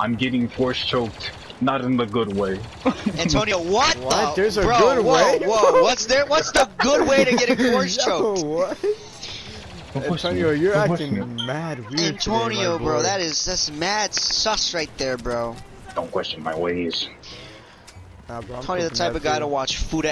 I'm getting force choked, not in the good way. Antonio, what? What? The? There's a bro, good whoa, way? Whoa, what's there? What's the good way to get a force Yo, what? Antonio, you're Don't acting mad weird. Antonio, today, bro, that is that's mad sus right there, bro. Don't question my ways. Nah, bro, Antonio, the type of guy to watch food